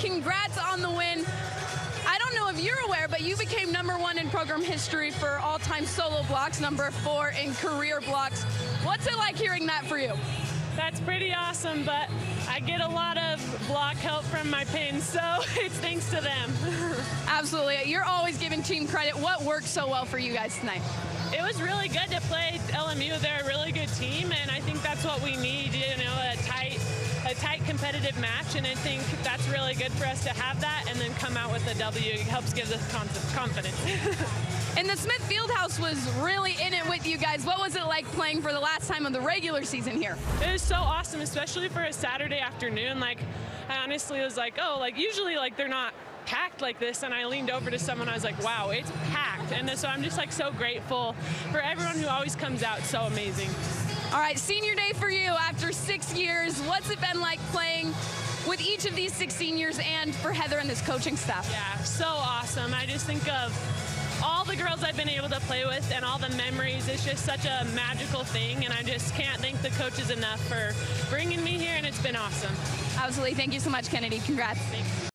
congrats on the win. I don't know if you're aware, but you became number one in program history for all-time solo blocks, number four in career blocks. What's it like hearing that for you? That's pretty awesome, but I get a lot of block help from my pins, so it's thanks to them. Absolutely. You're always giving team credit. What worked so well for you guys tonight? It was really good to play LMU. They're a really good team, and I think that's what we need, a tight competitive match, and I think that's really good for us to have that and then come out with a W. It helps give us confidence. and the Smith Fieldhouse was really in it with you guys. What was it like playing for the last time of the regular season here? It was so awesome, especially for a Saturday afternoon. Like, I honestly was like, oh, like usually like they're not packed like this and I leaned over to someone I was like wow it's packed and so I'm just like so grateful for everyone who always comes out so amazing all right, senior day for you after six years. What's it been like playing with each of these six seniors and for Heather and this coaching staff? Yeah, so awesome. I just think of all the girls I've been able to play with and all the memories. It's just such a magical thing, and I just can't thank the coaches enough for bringing me here, and it's been awesome. Absolutely. Thank you so much, Kennedy. Congrats. Thanks.